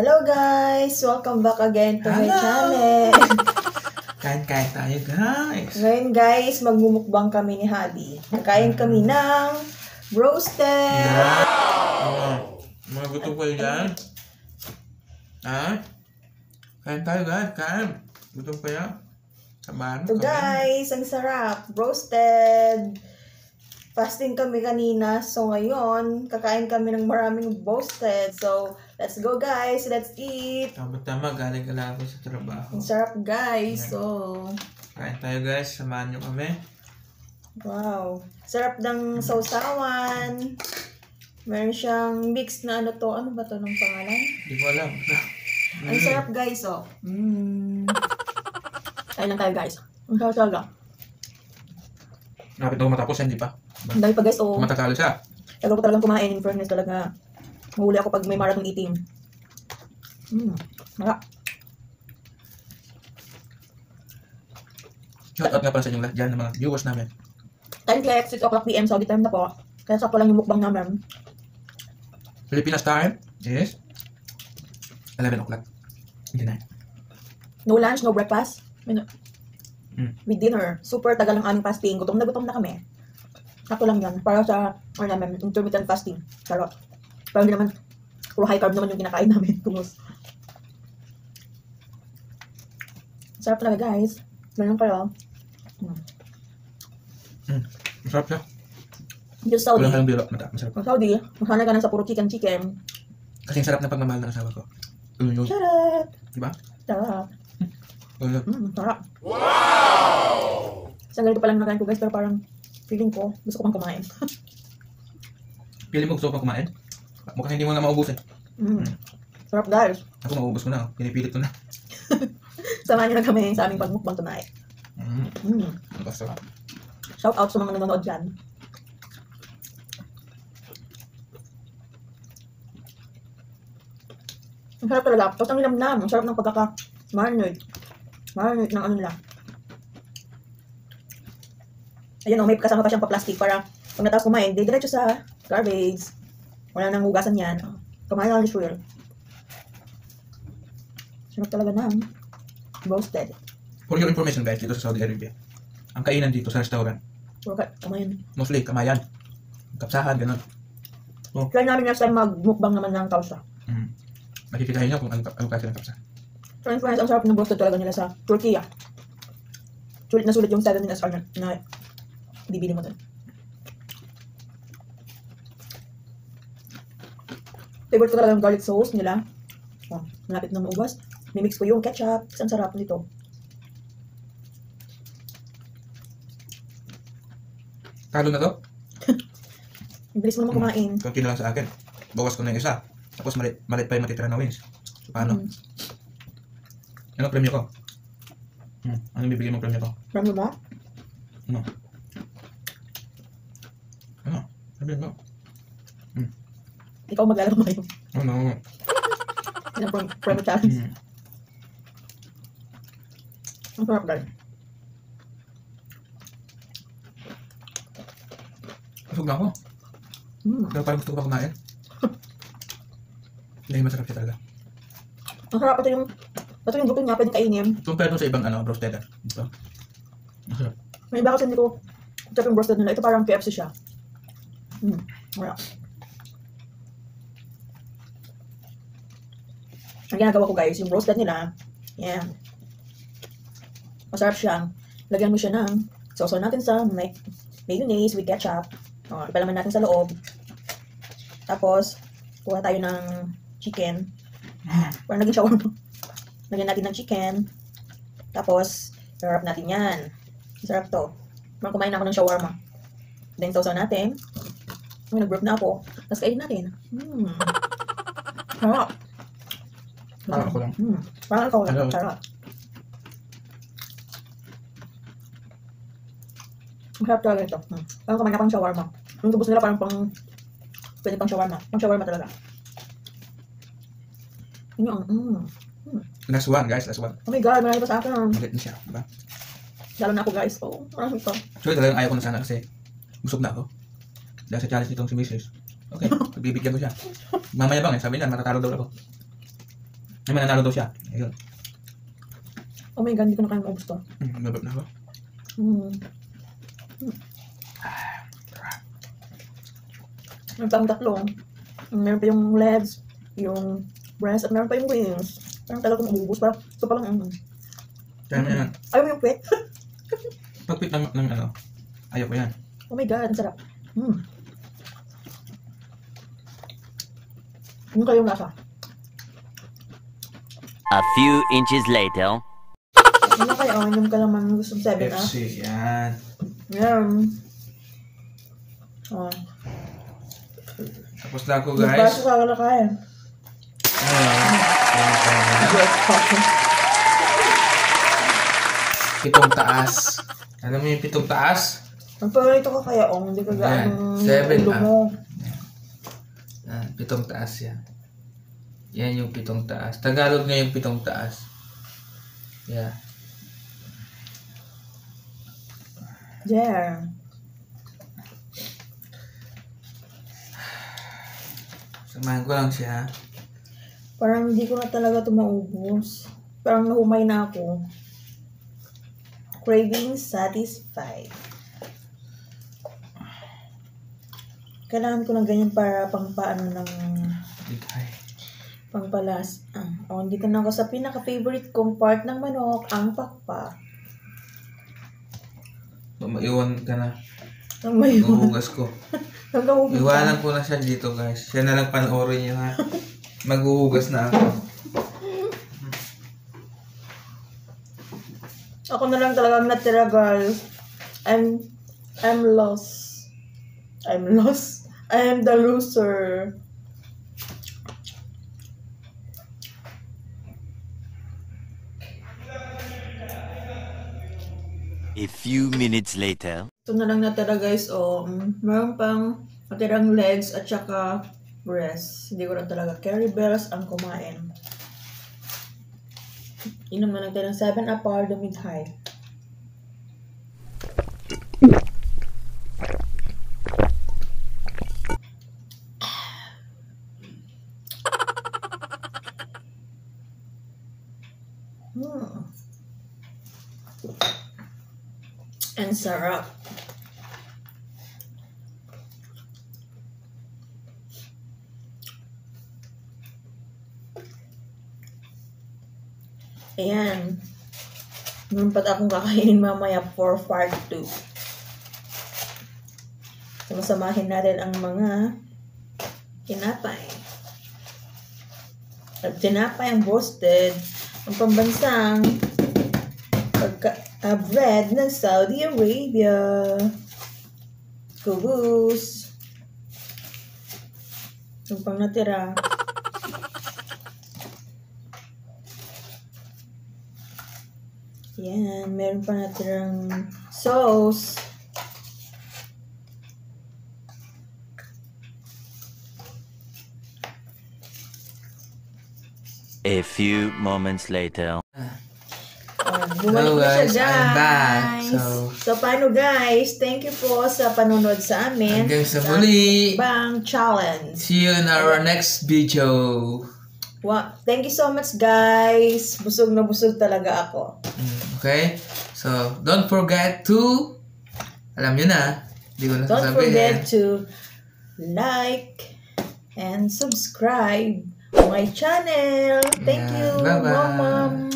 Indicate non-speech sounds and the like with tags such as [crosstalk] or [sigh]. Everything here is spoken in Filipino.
Welcome back again to my Hello! channel. [laughs] Kain-kain tayo, guys. Ngayon guys, magmumukbang kami ni Hadi. Kakain kami ng roasted. Oh, mga gutom kayo dyan? Ha? Kain tayo, guys. Kain. Gutom kayo? Samahan mo kami. guys, ang sarap. Roasted. Fasting kami kanina. So ngayon, kakain kami ng maraming roasted. So, let's go guys. Let's eat. Tama-tama, galing ka lang ako sa trabaho. Ang sarap guys. So, Kain tayo, guys. Samahan nyo kami. wow. Sarap ng sausawan. Meron siyang mix na ano to. Ano ba to ng pangalan? Hindi ko alam. [laughs] Ang sarap guys, oh. Mm. Kain lang tayo guys. Ang sarap talaga. Napit ako matapos, hindi pa. Ang dami pa guys, oh. Matatalo siya. Tagal ko talagang kumain. In fairness talaga. Mahuli ako pag may marathon eating. Mm. Mara. Shout out nga pala sa inyong lahat dyan, ng mga viewers namin. Time check, 6 o'clock PM, Saudi time na po. Kaya sakto lang yung mukbang namin. Pilipinas time is 11 o'clock. Hindi na. No lunch, no breakfast. May no- Mm. With dinner. Super tagal ang aming fasting. Gutom na gutom na kami. Sakto lang yan. Para sa, ano namin, intermittent fasting. Charot. Pero hindi naman, puro high carb naman yung kinakain namin. [laughs] Kumus. Sarap talaga guys. Ganun kayo. Masarap siya. Sa Saudi, Walang kayong biro. Mata, masarap. sa Saudi, masanay ka na sa puro chicken chicken. Kasi ang sarap ng pagmamahal ng asawa ko. Yun yun. Charot! Diba? Sarap. Mm, sarap. Wow! Sa ganito pa lang nakain ko guys, pero parang feeling ko, gusto ko pang kumain. [laughs] Pili mo gusto ko pang kumain? Mukhang hindi mo na maubusin. Mm. Sarap guys. Ako maubos ko na. oh. Pinipilit ko na. [laughs] Samahan niyo na kami sa aming pagmukbang tonight. Mm. Mm. Ang gusto. Shout out sa mga nanonood dyan. Ang sarap talaga. Tapos ang linamnam. Ang sarap ng pagkaka-marinade. Marinade ng ano nila. Ayun o, may kasama pa siyang pa-plastic para pag natapos kumain, di diretso sa garbage. Wala nang hugasan yan. Kumain lang sure. Sarap talaga ng roasted. For your information guys, dito sa Saudi Arabia, ang kainan dito sa restaurant, Puro ka, kumain. mostly kamayan. Kapsahan, ganun. Try namin next time mag-mukbang naman ng kausa. Mm. Makikita nyo kung ano, ano kasi ng kapsa. In fairness, ang sarap ng roasted talaga nila sa Turkey. ah. Sulit na sulit yung 7 minutes na, na bibili mo dun. Favorite ko talaga yung garlic sauce nila. Oh, malapit na maubos. Mimix ko yung ketchup. Kasi ang sarap nito. Talo na to? [laughs] Bilis mo naman kumain. Kunti na lang sa akin. Bawas ko na yung isa. Tapos malit, malit pa yung matitira na wings. Paano? Mm. Ano premyo ko? Hmm. Ano bibigyan mo premyo ko? Marami ba? Ano? Ano? Sabihin mo. Ikaw ngayon. Ano? Yan ang prom- promo challenge. Hmm. Ang sarap guys. Busog na ako. Mm. Pero parang gusto ko pa kumain. [laughs] Dahil masarap siya talaga. Ang sarap ito yung ito yung buto niya pwedeng kainin. Compare dun sa ibang ano, roasted. ah. Ito. Masarap. May iba kasi hindi ko check yung roasted nila. Ito parang KFC siya. Mm. Wala. Ginagawa ko guys, yung roasted nila, yan. Masarap siya. Lagyan mo siya ng sauce natin sa may mayonnaise with ketchup. O, ipalaman natin sa loob. Tapos, kuha tayo ng chicken. [laughs] Parang naging shawarma. Lagyan natin ng chicken. Tapos, harap natin yan. Sarap to. Parang kumain ako ng shawarma. Then, sausaw natin. Ay, nag-burp na ako. Tapos, kainin natin. Hmm. Sarap. Parang ako lang. Hmm. Parang ikaw lang. Ano? Sarap. Ang sarap talaga ito. Hmm. Parang kumain ako ng shawarma. Yung tubos nila parang pang... Pwede pang shawarma. Pang shawarma talaga. Yun yung... Mm. Last one, guys. Last one. Oh my God, marami pa sa akin. Malit na siya. Diba? Lalo na ako guys. Oh, marami ito. Actually, talagang ayaw ko na sana kasi busog na ako. Dahil sa challenge nitong si Mrs. Okay, [laughs] pagbibigyan ko siya. Mamaya bang eh, sabi niya, matatalo daw ako. Ay, mananalo daw siya. Ayun. Oh my God, hindi ko na kaya maubos to. Hmm, babab na ba? Mm. Meron pa ang tatlo. Meron pa yung legs, yung breast, at meron pa yung wings. Parang talaga kung maubos. Parang, so parang, mm. Kaya mo yan. Ayaw mo yung pet? [laughs] Pagpit ng, ng ano. Ayaw ko yan. Oh my God, ang sarap. Mm. Ano kayong lasa? A few inches later. Ano kaya? Oh, inom ka naman gusto ng 7 ah. FC, yan. Yan. Oh. Tapos na ako Guys. guys. Baso ka wala kaya. Passion. Pitong taas. Alam mo yung pitong taas? Ang paborito ko kaya, oh, hindi ka gaano Seven, ah. mo. Pitong taas yan. Yan yung pitong taas. Tagalog nga yung pitong taas. Yeah. Yeah. Samahan ko lang siya. Parang hindi ko na talaga ito maubos. Parang nahumay na ako. Craving satisfied. Kailangan ko ng ganyan para pang paano ng Bigay. Pangpalas. Ah, oh, ka na ako sa pinaka-favorite kong part ng manok, ang pakpak. Maiwan ka na. Ang. Mahuhugas ko. [laughs] Hanggang. Iwanan ko na siya dito guys. Siya na lang panoorin niyo ha. Maghuhugas na ako. Ako na lang talagang natira, girl. I'm, I'm lost. I'm lost. I am the loser. A few minutes later. Ito na lang natira, guys. Mm, meron pang natirang legs at saka breast. Hindi ko na talaga. Carry bells ang kumain. Inom na lang tayo ng 7 apart the mid-high. Hmm. And sarap. Ayan. Meron pa akong kakainin mamaya for part 2. Sumasamahin natin ang mga tinapay. At tinapay ang roasted ang pambansang pagka bread ng Saudi Arabia. Kubus. Yung pang natira. Yan, meron pa natirang sauce. A few moments later. Um, bumalik Hello, na siya, guys. I'm back. guys. So- so, paano guys? Thank you po sa panunod sa amin. Hanggang sa muli. Bang Challenge. See you in our next video. Wow. Thank you so much guys. Busog na busog talaga ako. Mm, Okay? So, don't forget to... Alam nyo na. Hindi ko na Don't forget to like and subscribe my channel. Thank Yeah. you, Bye-bye. Mama.